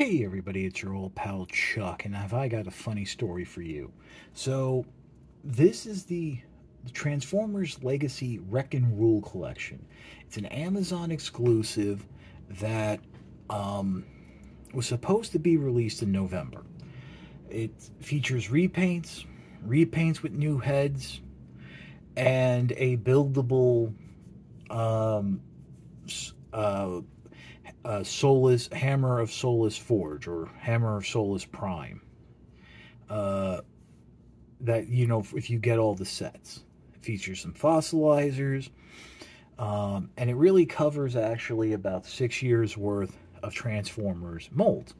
Hey everybody, it's your old pal Chuck, and have I got a funny story for you. So, this is the, Transformers Legacy Wreck and Rule collection. It's an Amazon exclusive that um, was supposed to be released in November. It features repaints, repaints with new heads, and a buildable um, uh, uh, Solus Hammer of Solus Forge or Hammer of Solus Prime. Uh, that you know, if you get all the sets, it features some fossilizers, um, and it really covers actually about six years worth of Transformers molds.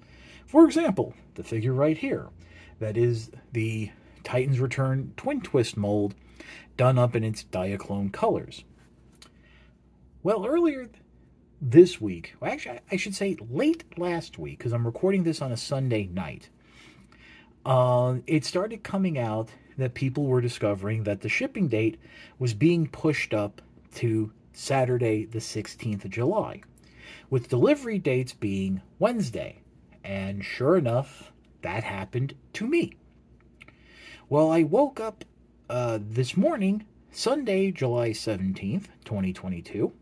For example, the figure right here, that is the Titans Return Twin Twist mold, done up in its Diaclone colors. Well, earlier this week, actually, I should say late last week, because I'm recording this on a Sunday night, uh, it started coming out that people were discovering that the shipping date was being pushed up to Saturday, the 16th of July, with delivery dates being Wednesday. And sure enough, that happened to me. Well, I woke up uh, this morning, Sunday, July 17th, 2022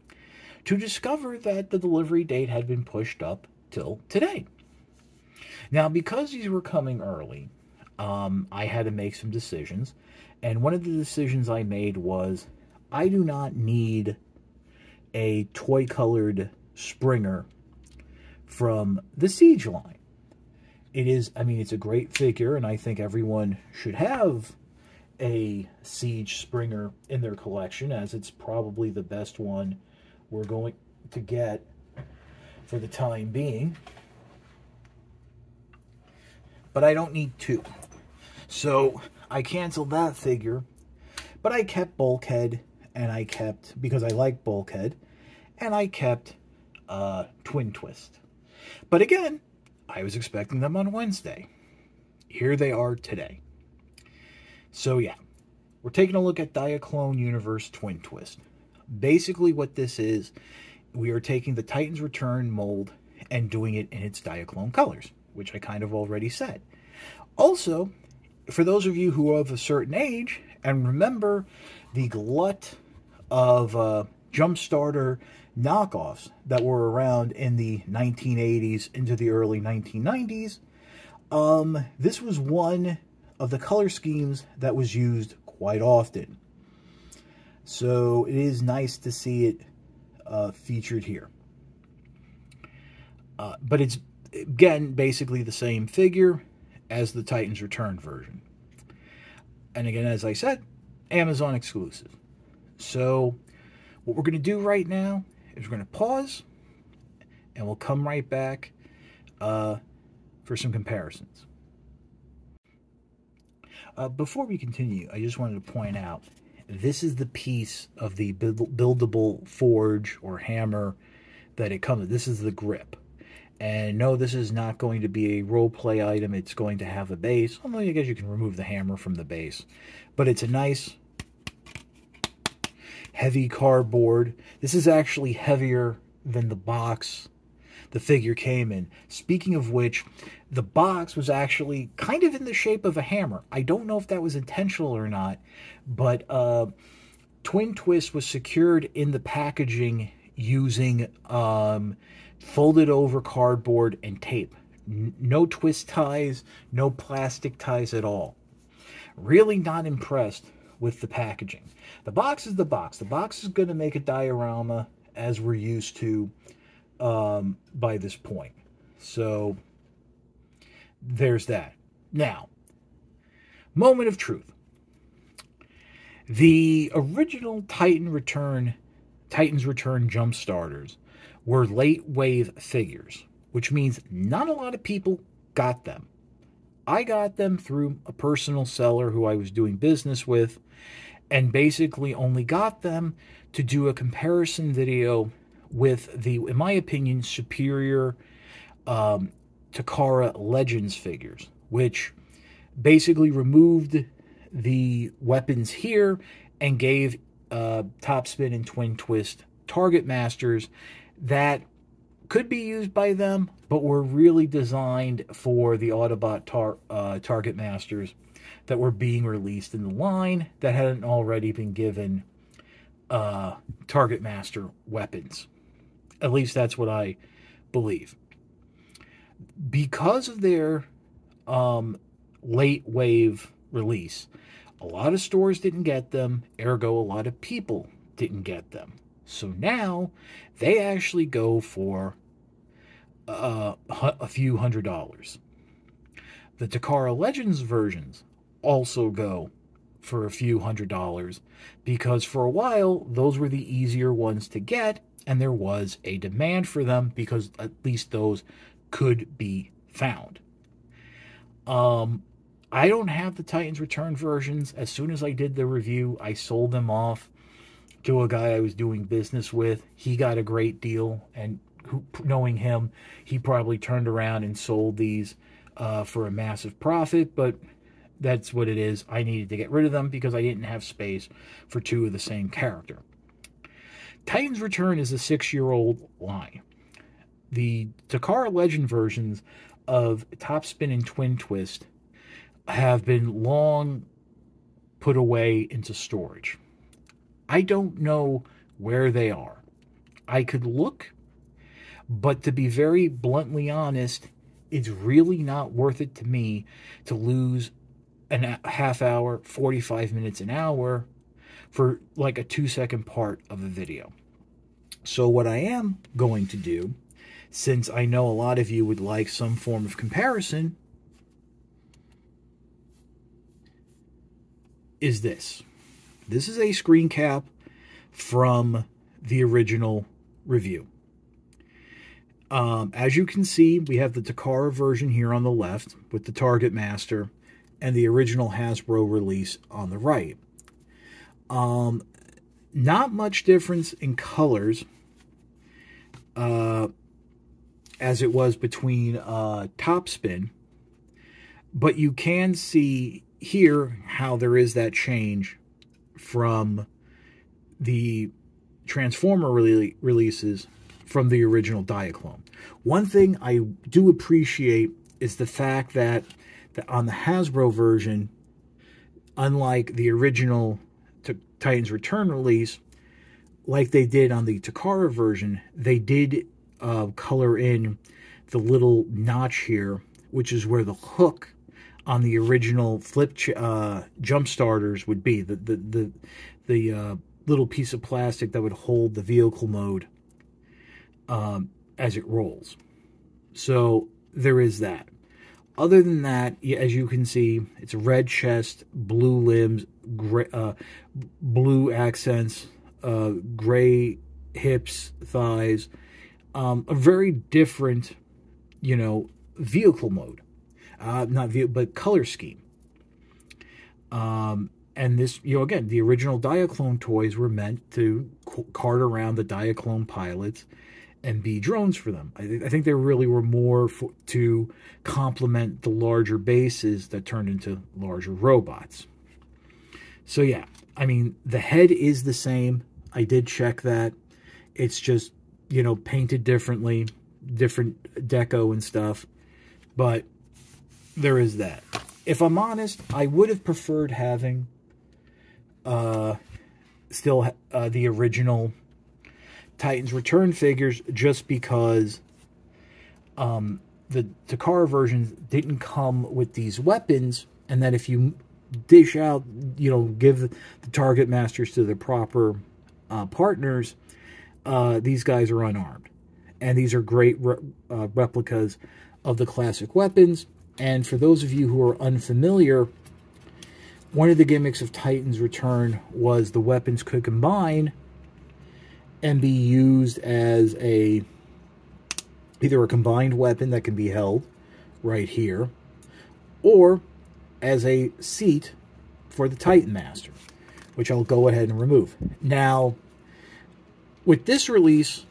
to discover that the delivery date had been pushed up till today. Now, because these were coming early, um, I had to make some decisions. And one of the decisions I made was I do not need a toy colored Springer from the Siege line. It is, I mean, it's a great figure, and I think everyone should have a Siege Springer in their collection, as it's probably the best one we're going to get for the time being. But I don't need two. So I canceled that figure. But I kept Bulkhead and I kept, because I like Bulkhead, and I kept uh, Twin Twist. But again, I was expecting them on Wednesday. Here they are today. So yeah, we're taking a look at Diaclone Universe Twin Twist basically what this is, we are taking the Titans Return mold and doing it in its Diaclone colors, which I kind of already said. Also, for those of you who are of a certain age and remember the glut of uh, Jumpstarter knockoffs that were around in the 1980s into the early 1990s, um, this was one of the color schemes that was used quite often. So it is nice to see it uh, featured here. Uh, but it's, again, basically the same figure as the Titans Return version. And again, as I said, Amazon exclusive. So what we're going to do right now is we're going to pause and we'll come right back uh, for some comparisons. Uh, before we continue, I just wanted to point out this is the piece of the buildable forge or hammer that it comes with. This is the grip. And no, this is not going to be a role play item. It's going to have a base. Although I guess you can remove the hammer from the base. But it's a nice heavy cardboard. This is actually heavier than the box the figure came in. Speaking of which, the box was actually kind of in the shape of a hammer. I don't know if that was intentional or not, but uh, Twin Twist was secured in the packaging using um, folded over cardboard and tape. N no twist ties, no plastic ties at all. Really not impressed with the packaging. The box is the box. The box is going to make a diorama as we're used to um, by this point. So there's that. Now, moment of truth. The original Titan Return, Titans Return Jumpstarters were late wave figures, which means not a lot of people got them. I got them through a personal seller who I was doing business with, and basically only got them to do a comparison video with the, in my opinion, superior um, Takara Legends figures, which basically removed the weapons here and gave uh, Topspin and Twin Twist target masters that could be used by them, but were really designed for the Autobot tar uh, Target Masters that were being released in the line that hadn't already been given uh, Target Master weapons. At least that's what I believe. Because of their um, late wave release, a lot of stores didn't get them, ergo, a lot of people didn't get them. So now they actually go for uh, a few hundred dollars. The Takara Legends versions also go for a few hundred dollars because for a while those were the easier ones to get and there was a demand for them because at least those could be found. Um, I don't have the Titans Return versions. As soon as I did the review, I sold them off to a guy I was doing business with. He got a great deal, and who, knowing him, he probably turned around and sold these uh, for a massive profit. But that's what it is. I needed to get rid of them because I didn't have space for two of the same character. Titans Return is a six-year-old line. The Takara Legend versions of Topspin and Twin Twist have been long put away into storage. I don't know where they are. I could look, but to be very bluntly honest, it's really not worth it to me to lose a half hour, 45 minutes, an hour for like a two second part of a video. So what I am going to do, since I know a lot of you would like some form of comparison, is this. This is a screen cap from the original review. Um, as you can see, we have the Takara version here on the left with the Target Master and the original Hasbro release on the right. Um, not much difference in colors uh, as it was between uh, Topspin, but you can see here how there is that change from the Transformer re releases from the original Diaclone. One thing I do appreciate is the fact that, on the Hasbro version, unlike the original Titans Return release, like they did on the Takara version, they did uh, color in the little notch here, which is where the hook on the original flip uh, Jumpstarters would be the the the, the uh, little piece of plastic that would hold the vehicle mode um, as it rolls. So there is that. Other than that, as you can see, it's red chest, blue limbs, gray, uh, blue accents, uh, gray hips, thighs. Um, a very different, you know, vehicle mode uh, not view, but color scheme. Um, and this, you know, again, the original Diaclone toys were meant to cart around the Diaclone pilots and be drones for them. I, th I think they really were more for, to complement the larger bases that turned into larger robots. So yeah, I mean, the head is the same. I did check that. It's just, you know, painted differently, different deco and stuff. But there is that. If I'm honest, I would have preferred having uh, still uh, the original Titans Return figures just because um, the Takara versions didn't come with these weapons, and that if you dish out, you know, give the target masters to the proper uh, partners, uh, these guys are unarmed. And these are great re uh, replicas of the classic weapons. And for those of you who are unfamiliar, one of the gimmicks of Titan's Return was the weapons could combine and be used as a either a combined weapon that can be held right here or as a seat for the Titan Master, which I'll go ahead and remove. Now, with this release,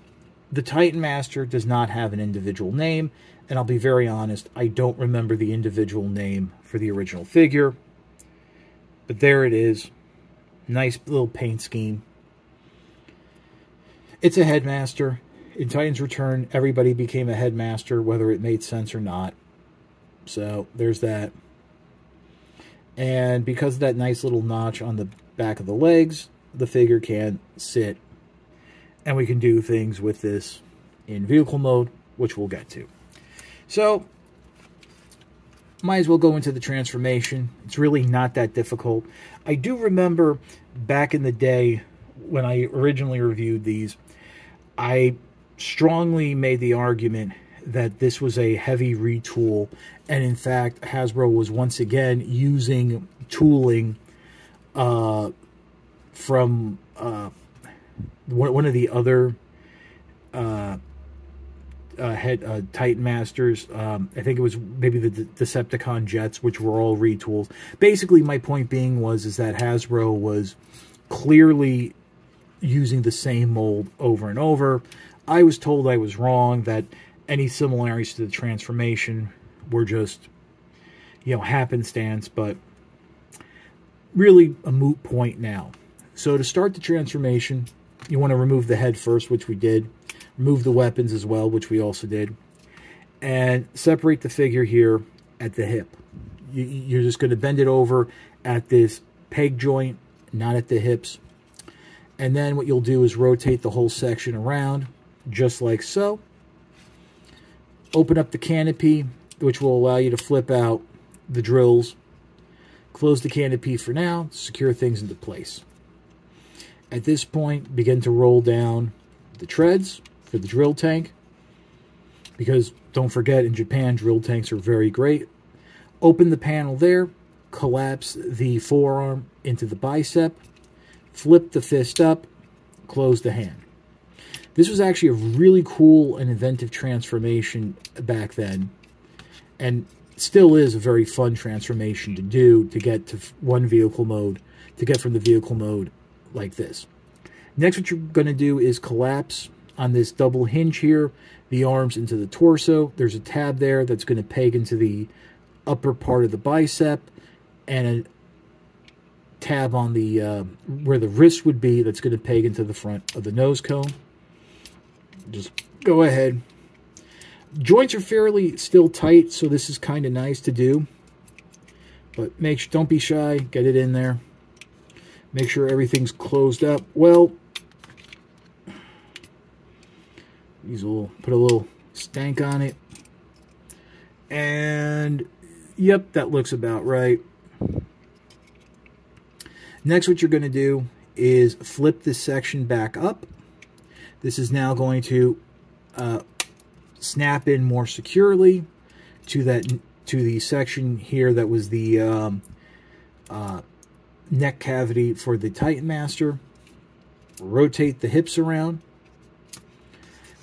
the Titan Master does not have an individual name. And I'll be very honest, I don't remember the individual name for the original figure. But there it is. Nice little paint scheme. It's a headmaster. in Titan's Return, everybody became a headmaster, whether it made sense or not. So there's that. And because of that nice little notch on the back of the legs, the figure can sit. And we can do things with this in vehicle mode, which we'll get to. So, might as well go into the transformation. It's really not that difficult. I do remember back in the day when I originally reviewed these, I strongly made the argument that this was a heavy retool. And in fact, Hasbro was once again using tooling uh, from uh, one of the other uh, uh, head uh, Titan Masters. Um, I think it was maybe the De Decepticon jets, which were all retools. Basically, my point being was is that Hasbro was clearly using the same mold over and over. I was told I was wrong, that any similarities to the transformation were just, you know, happenstance, but really a moot point now. So to start the transformation, you want to remove the head first, which we did. Remove the weapons as well, which we also did. And separate the figure here at the hip. You're just going to bend it over at this peg joint, not at the hips. And then what you'll do is rotate the whole section around just like so. Open up the canopy, which will allow you to flip out the drills. Close the canopy for now, secure things into place. At this point, begin to roll down the treads for the drill tank. Because don't forget, in Japan, drill tanks are very great. Open the panel there, collapse the forearm into the bicep, flip the fist up, close the hand. This was actually a really cool and inventive transformation back then, and still is a very fun transformation to do to get to one vehicle mode, to get from the vehicle mode like this. Next, what you're going to do is collapse on this double hinge here, the arms into the torso. There's a tab there that's going to peg into the upper part of the bicep, and tab on the uh, where the wrist would be that's going to peg into the front of the nose cone just go ahead. Joints are fairly still tight, so this is kind of nice to do. But make sure, don't be shy, get it in there. Make sure everything's closed up well. These will put a little stank on it. And yep, that looks about right. Next, what you're going to do is flip this section back up this is now going to uh, snap in more securely to that to the section here that was the um, uh, neck cavity for the Titan Master. Rotate the hips around.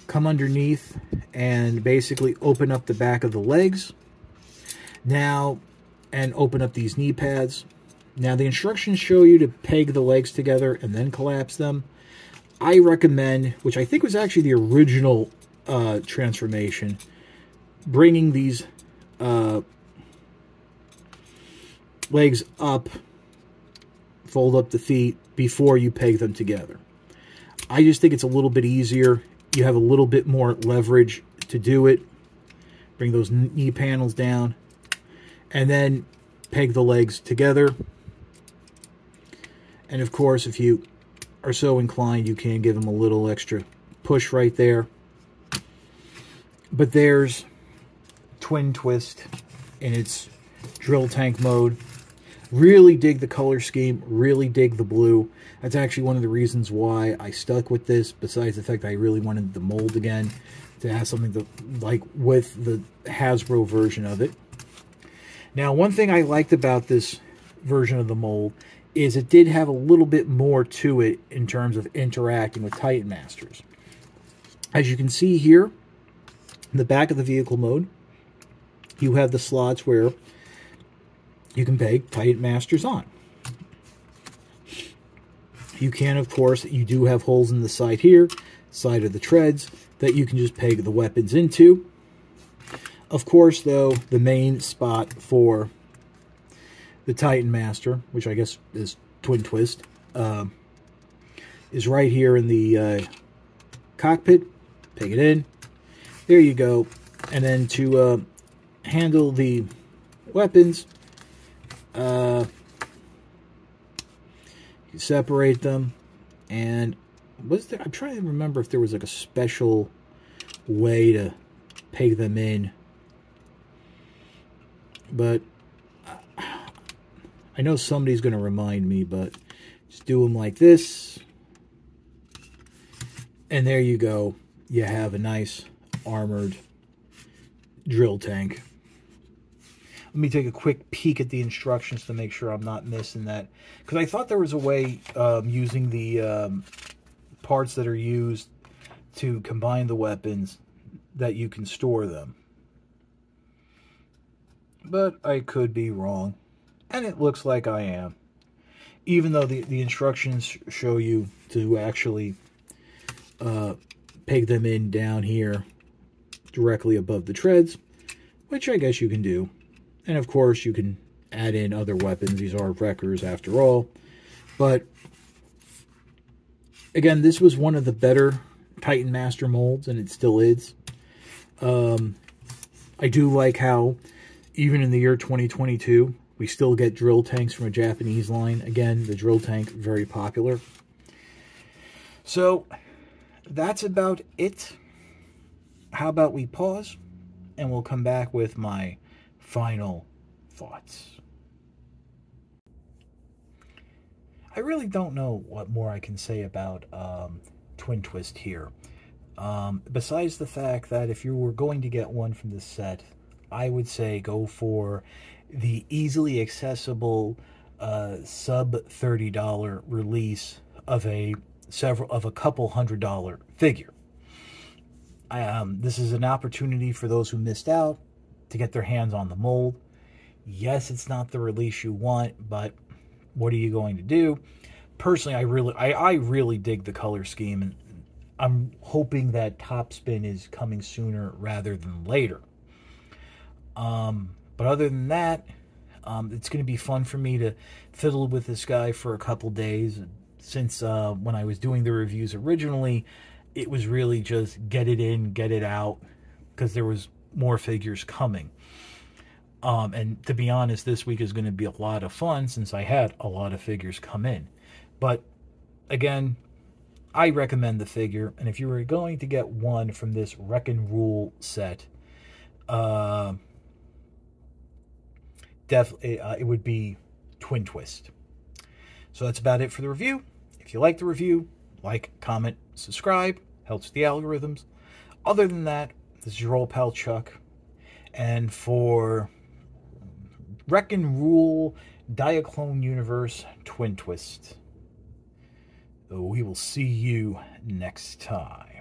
Come underneath and basically open up the back of the legs. Now, and open up these knee pads. Now, the instructions show you to peg the legs together and then collapse them. I recommend, which I think was actually the original uh, transformation, bringing these uh, legs up, fold up the feet before you peg them together. I just think it's a little bit easier. You have a little bit more leverage to do it. Bring those knee panels down. And then peg the legs together. And of course, if you are so inclined, you can give them a little extra push right there. But there's Twin Twist in its drill tank mode. Really dig the color scheme, really dig the blue. That's actually one of the reasons why I stuck with this, besides the fact I really wanted the mold again, to have something to, like with the Hasbro version of it. Now, one thing I liked about this version of the mold is it did have a little bit more to it in terms of interacting with Titan Masters. As you can see here, in the back of the vehicle mode, you have the slots where you can peg Titan Masters on. You can, of course, you do have holes in the side here, side of the treads, that you can just peg the weapons into. Of course, though, the main spot for the Titan Master, which I guess is Twin Twist, uh, is right here in the uh, cockpit. peg it in. There you go. And then to uh, handle the weapons, uh, you separate them. And was there? I'm trying to remember if there was like a special way to peg them in. But I know somebody's going to remind me, but just do them like this. And there you go. You have a nice armored drill tank. Let me take a quick peek at the instructions to make sure I'm not missing that. Because I thought there was a way um, using the um, parts that are used to combine the weapons that you can store them. But I could be wrong. And it looks like I am. Even though the, the instructions show you to actually uh, peg them in down here directly above the treads, which I guess you can do. And of course, you can add in other weapons. These are wreckers after all. But again, this was one of the better Titan Master molds, and it still is. Um, I do like how, even in the year 2022, we still get drill tanks from a Japanese line. Again, the drill tank, very popular. So, that's about it. How about we pause, and we'll come back with my final thoughts. I really don't know what more I can say about um, Twin Twist here. Um, besides the fact that if you were going to get one from this set, I would say go for the easily accessible uh, sub $30 release of a several of a couple hundred dollar figure. Um, this is an opportunity for those who missed out to get their hands on the mold. Yes, it's not the release you want, but what are you going to do? Personally, I really, I, I really dig the color scheme, and I'm hoping that Topspin is coming sooner rather than later. Um, but other than that, um, it's going to be fun for me to fiddle with this guy for a couple days. Since uh, when I was doing the reviews originally, it was really just get it in, get it out, because there was more figures coming. Um, and to be honest, this week is going to be a lot of fun since I had a lot of figures come in. But again, I recommend the figure. And if you were going to get one from this Wreck and Rule set, uh, definitely uh, it would be Twin Twist. So that's about it for the review. If you like the review, like, comment, subscribe. Helps the algorithms. Other than that, this is your old pal Chuck. And for Wreck and Rule Diaclone Universe Twin Twist, we will see you next time.